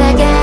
again